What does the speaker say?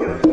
you